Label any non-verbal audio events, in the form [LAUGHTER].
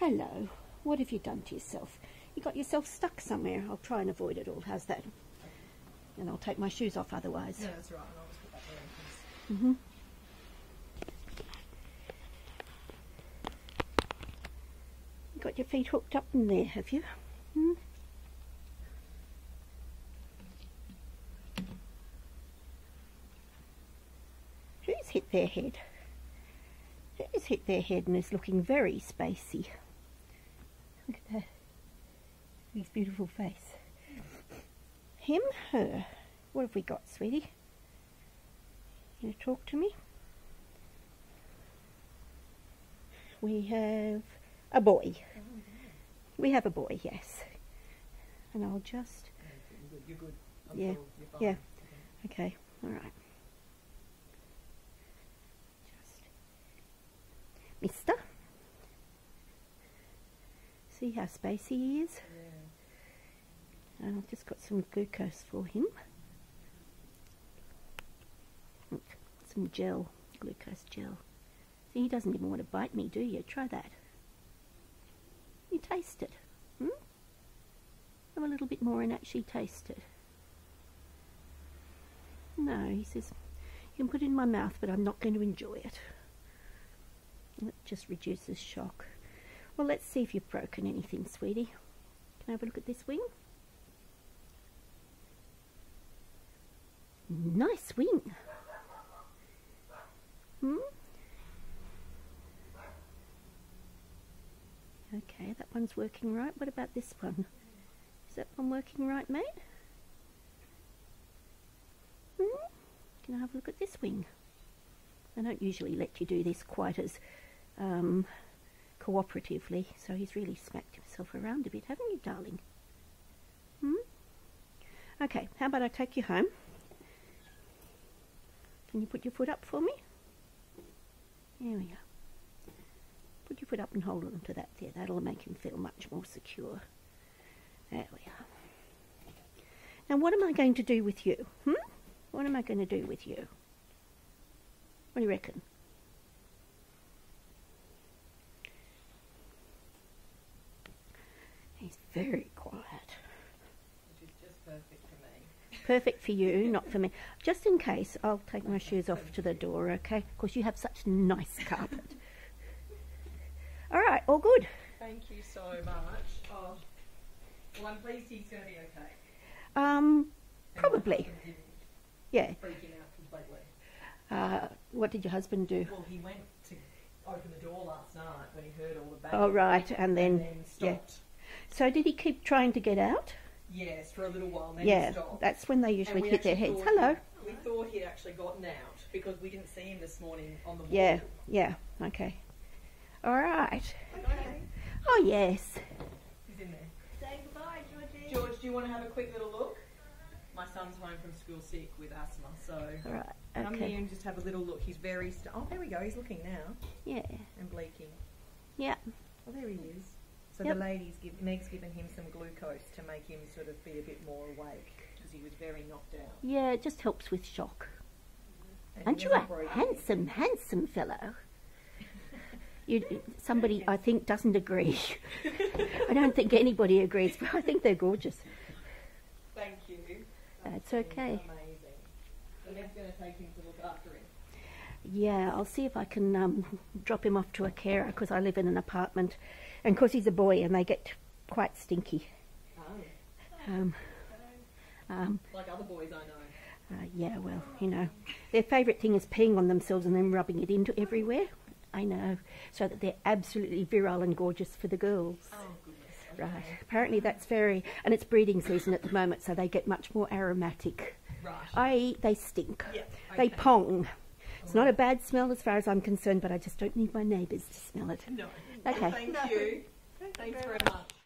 Hello. What have you done to yourself? You got yourself stuck somewhere. I'll try and avoid it all. How's that? And I'll take my shoes off otherwise. No, that's right. I'll that there. hmm You got your feet hooked up in there, have you? Hmm? Who's hit their head? Who's hit their head and is looking very spacey? Look at that. His beautiful face. Him, her. What have we got, sweetie? You talk to me? We have a boy. We have a boy, yes. And I'll just. You're good. I'm Yeah, yeah. Okay, alright. Just. Mister? See how spacey he is? Yeah. And I've just got some glucose for him. Look, Some gel, glucose gel. See, he doesn't even want to bite me, do you? Try that. You taste it. Hmm? Have a little bit more and actually taste it. No, he says, you can put it in my mouth, but I'm not going to enjoy it. It just reduces shock. Well, let's see if you've broken anything, sweetie. Can I have a look at this wing? Nice wing. Hmm? Okay, that one's working right. What about this one? Is that one working right, mate? Hmm? Can I have a look at this wing? I don't usually let you do this quite as um, cooperatively, so he's really smacked himself around a bit, haven't you, darling? Hmm? Okay, how about I take you home? Can you put your foot up for me? There we go. Put your foot up and hold on to that there. That'll make him feel much more secure. There we are. Now, what am I going to do with you? Hmm? What am I going to do with you? What do you reckon? He's very quiet. Which is just perfect for me. Perfect for you, [LAUGHS] not for me. Just in case, I'll take my shoes off to the door, okay? Because you have such nice carpet. All right, all good. Thank you so much. Oh, well, I'm pleased he's going to be okay. Um, And Probably. yeah. freak him out completely. Uh, what did your husband do? Well, he went to open the door last night when he heard all the bang. Oh, right, and then, and then yeah. Stopped. So did he keep trying to get out? Yes, for a little while. Then yeah, he stopped. that's when they usually hit their heads. Hello. he- we thought he'd actually gotten out because we didn't see him this morning on the wall. Yeah, yeah, okay. All right. Okay. Oh, yes. He's in there. Say goodbye, Georgie. George, do you want to have a quick little look? My son's home from school sick with asthma, so All right, come here and just have a little look. He's very. St- oh, there we go. He's looking now Yeah, and blinking. yeah. Oh, there he is. So Yep. the lady's give, Meg's given him some glucose to make him sort of be a bit more awake because he was very knocked out. Yeah, it just helps with shock. And Aren't you a handsome, handsome fellow? [LAUGHS] You, somebody, I think, doesn't agree. [LAUGHS] I don't think anybody agrees, but I think they're gorgeous. Thank you. That's been okay. Amazing. So Meg's going to take him to look after him. Yeah, I'll see if I can um, [LAUGHS] drop him off to a carer because I live in an apartment, and because he's a boy and they get quite stinky. Oh. Um, um, Like other boys I know. uh, yeah, well, you know, their favourite thing is peeing on themselves and then rubbing it into everywhere. I know, so that they're absolutely virile and gorgeous for the girls. Oh goodness. Right. Apparently that's very, and it's breeding season at the moment, so they get much more aromatic. Right. I.e., they stink. yeah. They okay. pong. It's not a bad smell as far as I'm concerned, but I just don't need my neighbours to smell it. No. Okay. Thank you. Thanks very much.